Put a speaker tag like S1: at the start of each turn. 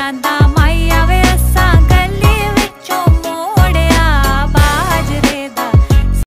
S1: mirada.